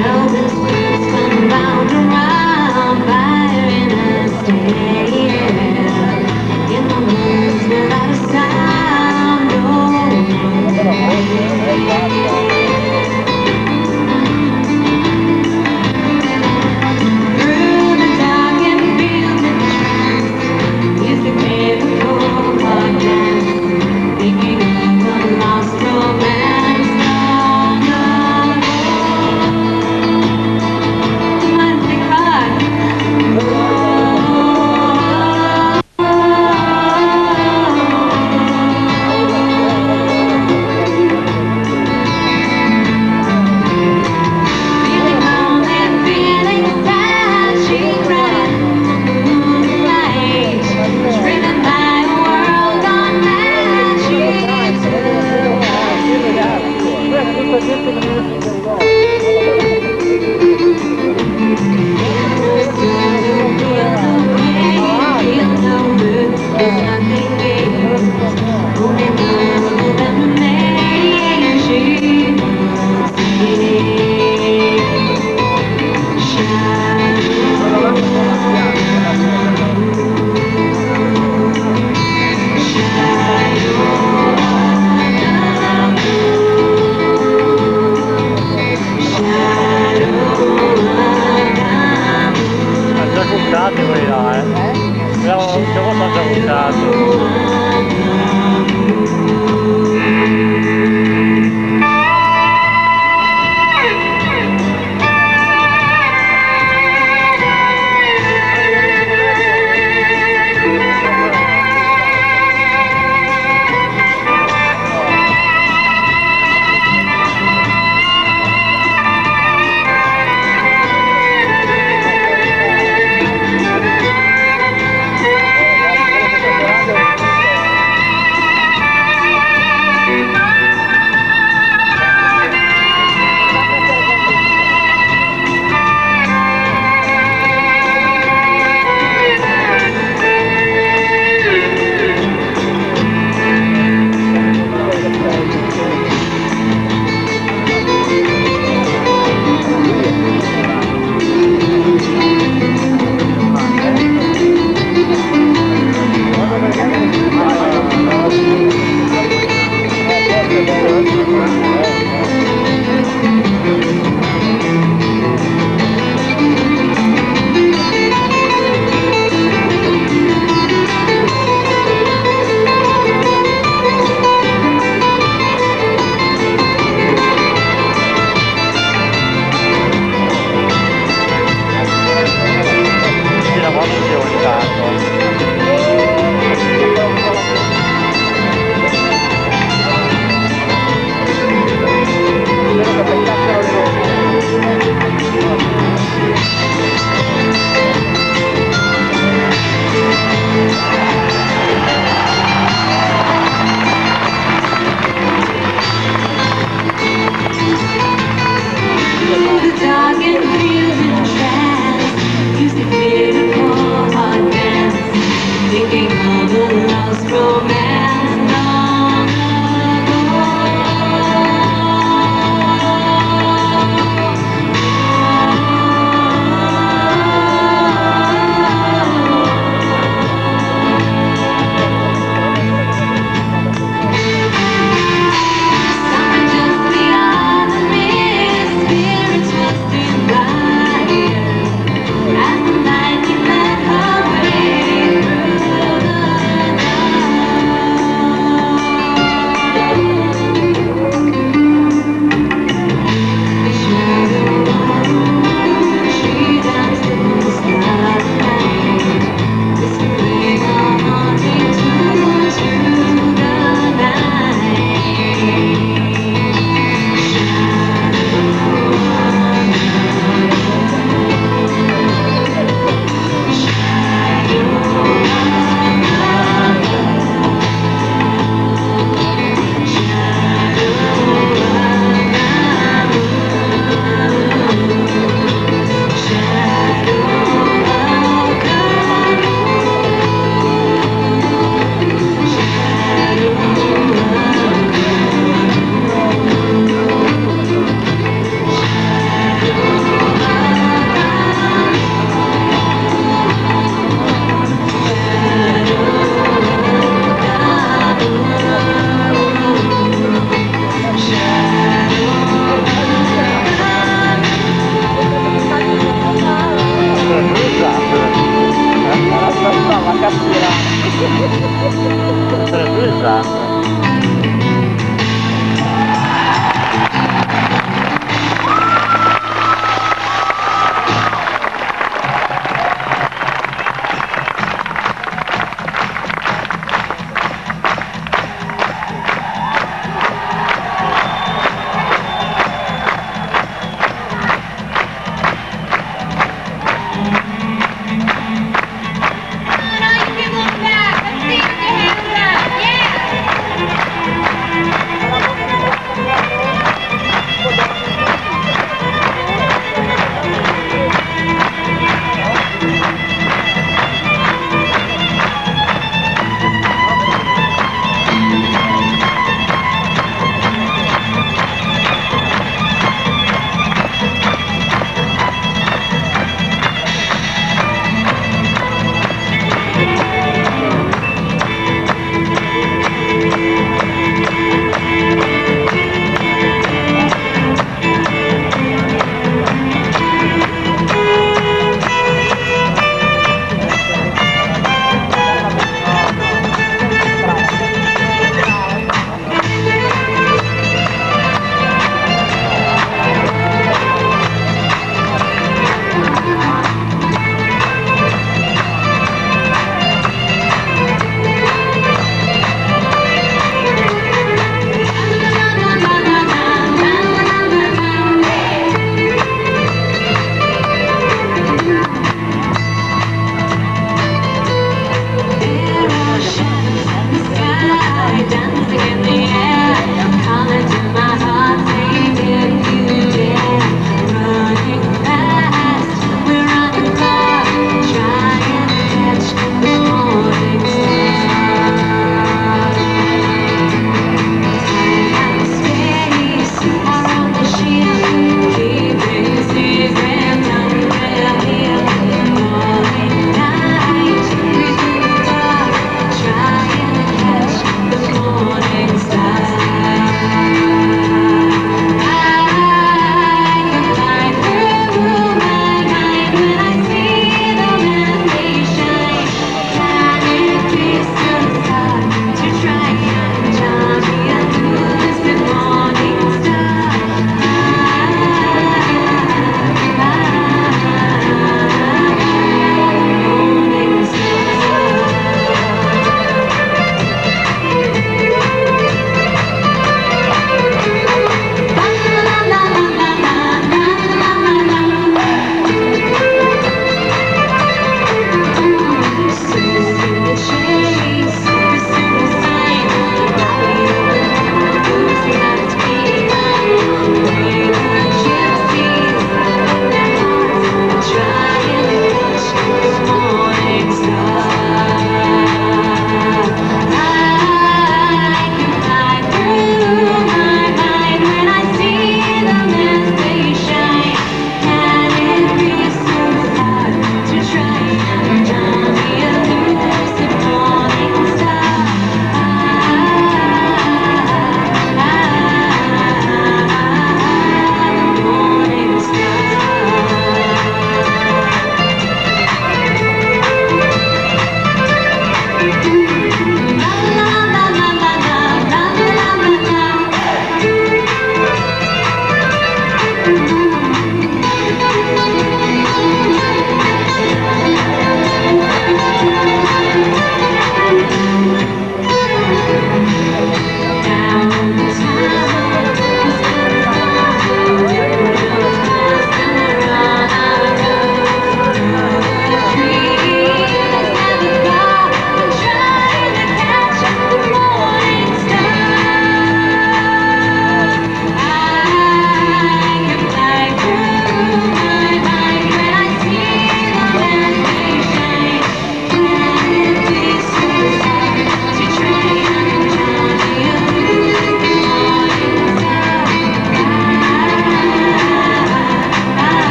buttati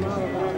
Gracias.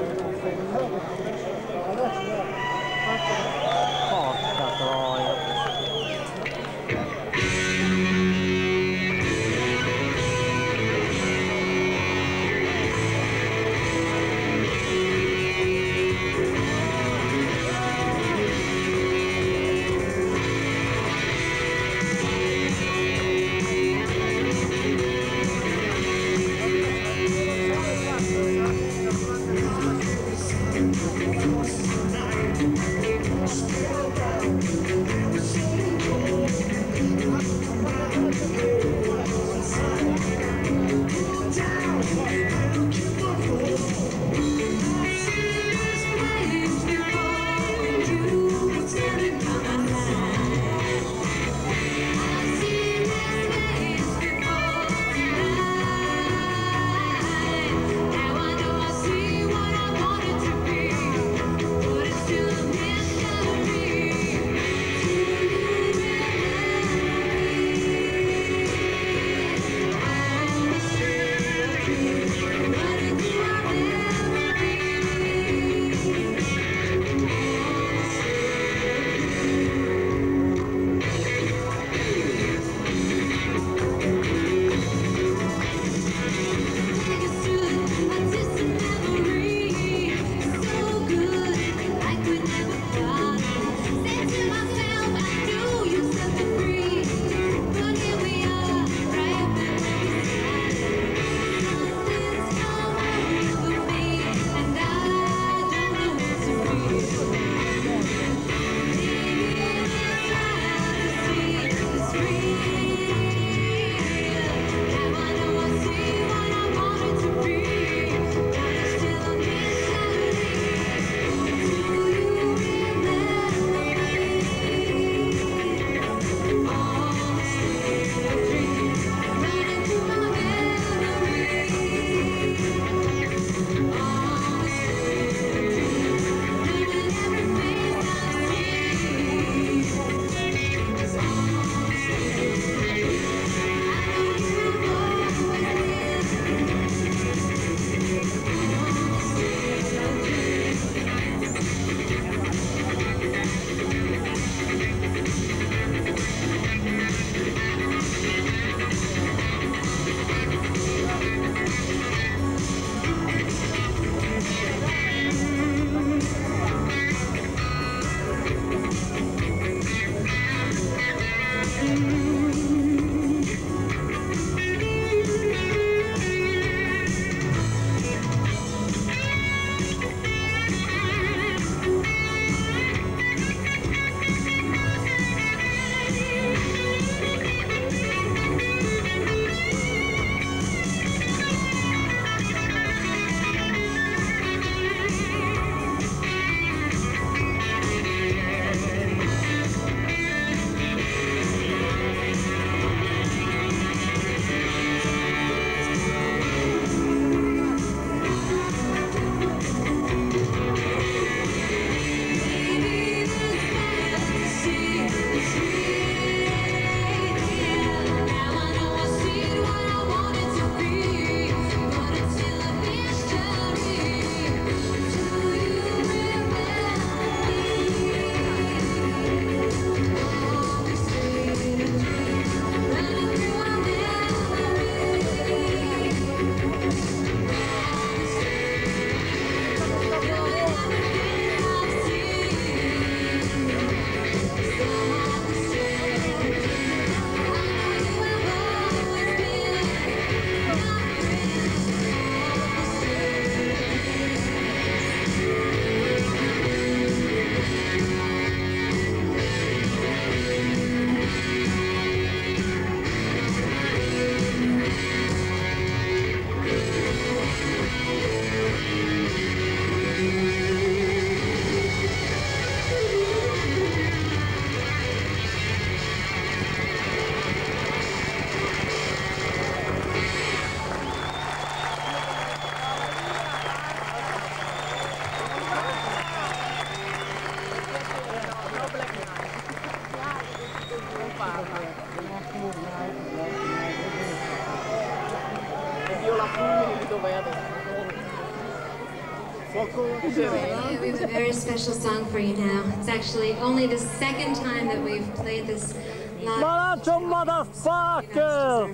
Yeah, we have a very special song for you now. It's actually only the second time that we've played this live. Motherfucker!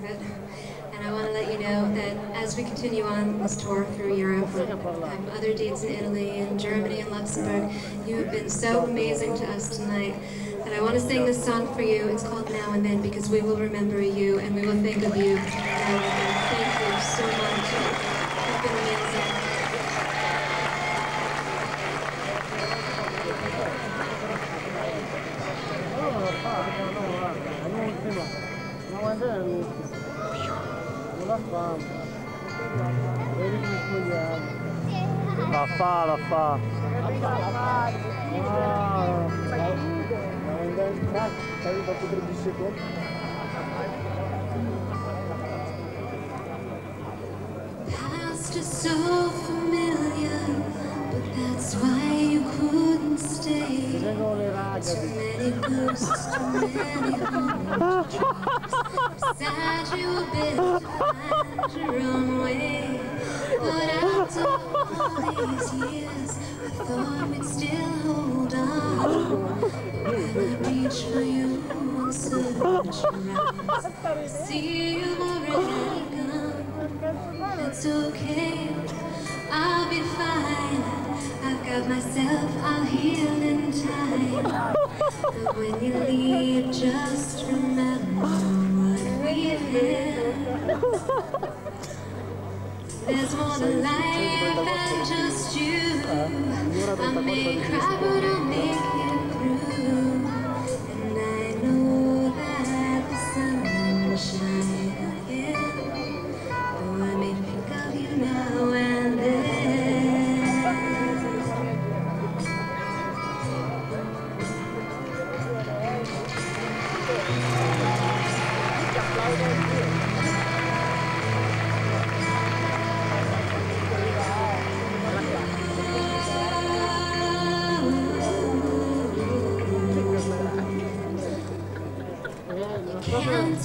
And I want to let you know that as we continue on this tour through Europe, um, other dates in Italy and Germany and Luxembourg, you have been so amazing to us tonight that I want to sing this song for you. It's called Now and Then because we will remember you and we will think of you. and. Thank you so much. Stai fatto 13 secondi. Past is so familiar, but that's why you couldn't stay. Too many ghosts, too many haunted It's okay, I'll be fine. I've got myself, I'll heal in time. But when you leave, just There's more to life than just you. I may cry, but I'll make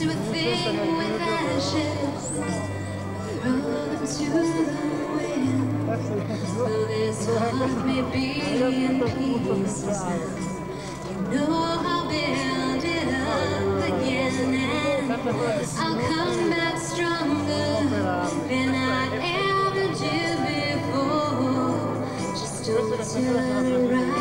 Do a thing with ashes. Throw them to the wind. Though this heart may be in pieces you know I'll build it up again and I'll come back stronger than I ever did before. Just don't turn around.